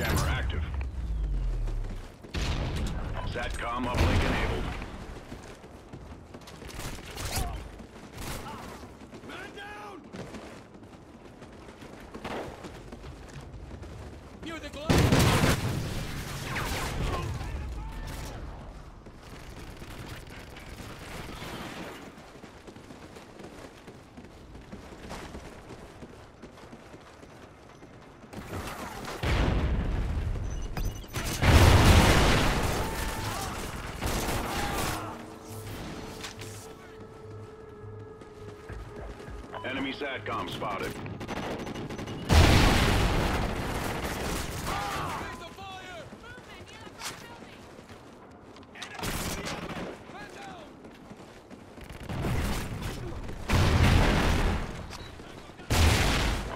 jammer active. Satcom uplink enabled. Enemy SATCOM spotted.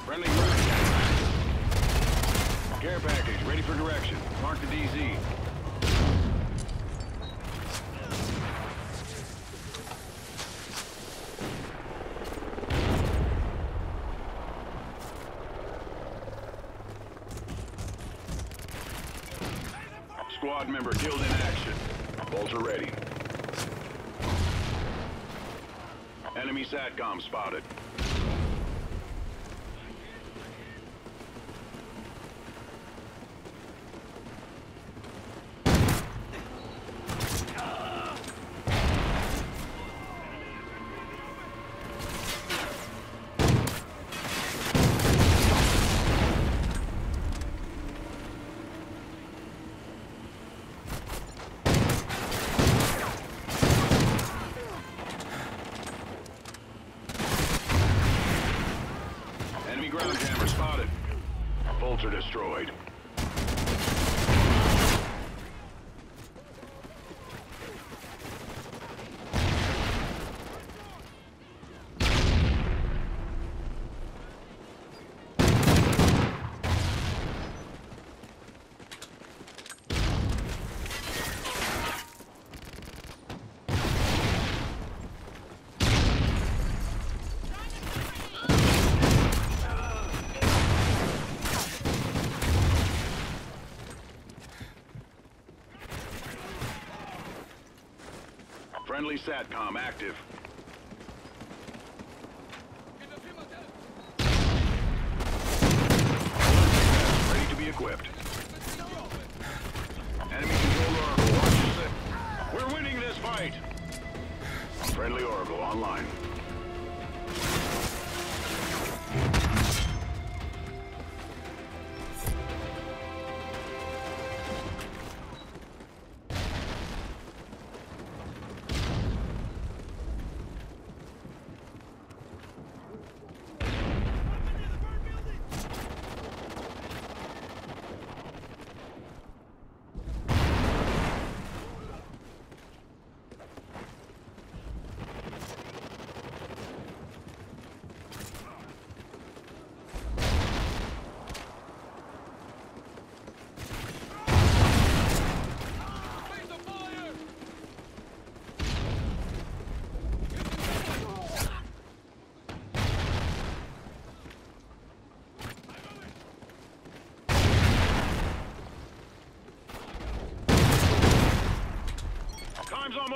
Friendly Care package ready for direction. Mark the DZ. Squad member killed in action. Vulture ready. Enemy SATCOM spotted. Ground jammer spotted. Vulture destroyed. Friendly SATCOM active. Ready to be equipped. Enemy control Oracle. Watch. We're winning this fight! Friendly Oracle online.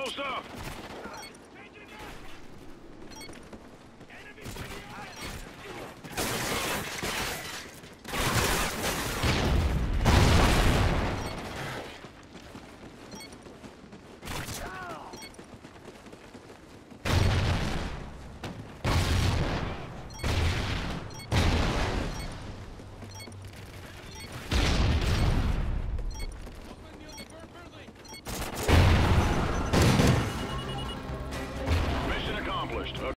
Almost up!